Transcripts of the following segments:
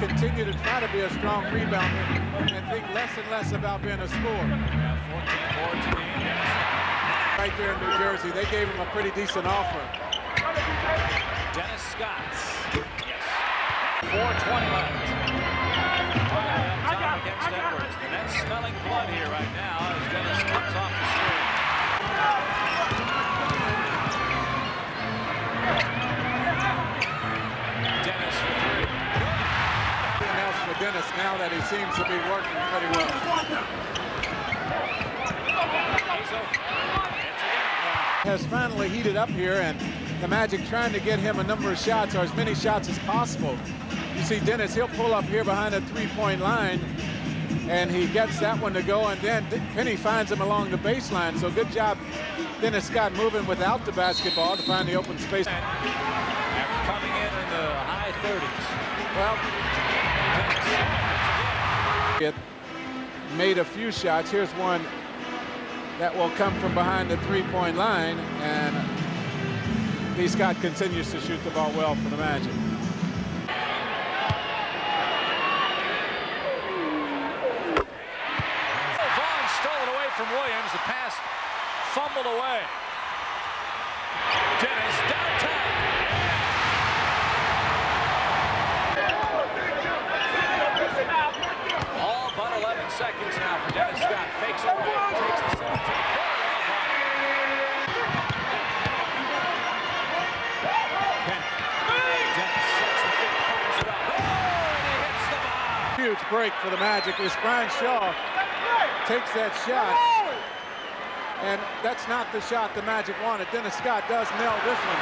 continue to try to be a strong rebounder and think less and less about being a scorer. Yeah, 14 boards a game. Yes. Right there in New Jersey, they gave him a pretty decent offer. Dennis Scott. Yes. 420 left. Now that he seems to be working pretty well. Hazel. Hits again. Has finally heated up here, and the Magic trying to get him a number of shots or as many shots as possible. You see Dennis, he'll pull up here behind the three-point line, and he gets that one to go, and then Penny finds him along the baseline. So good job, Dennis Scott, moving without the basketball to find the open space. After coming in in the high 30s. Well, made a few shots. Here's one that will come from behind the three-point line, and D. Scott continues to shoot the ball well for the Magic. Vaughn stole it away from Williams. The pass fumbled away. Dennis downtown. All but 11 seconds now for Dennis Scott. Fakes it away. Takes the 17 Dennis sets the feet, fires it up. Oh, and he hits the bar. Huge break for the Magic as Brian Shaw takes that shot. And that's not the shot the Magic wanted. Dennis Scott does nail this one.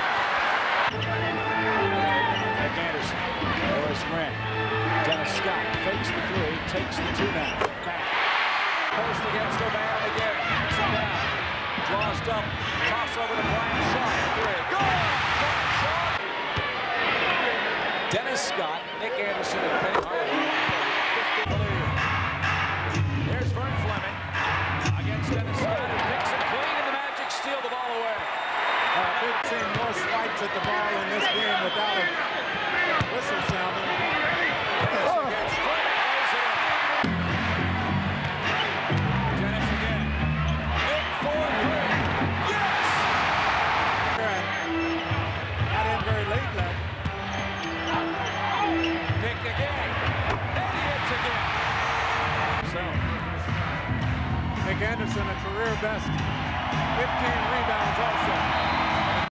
Anderson, Horace Grant, Dennis Scott fakes the three, takes the two now. Post against O'Ban again. Down. Draws up. Toss over to Brian Shaw More swipes at the ball in this game without a whistle sounding. Dennis against Fleming, lays it in. Dennis again. Nick for three. Yes! Not in very late. Nick again. And he hits again. So, Nick Anderson, a career best 15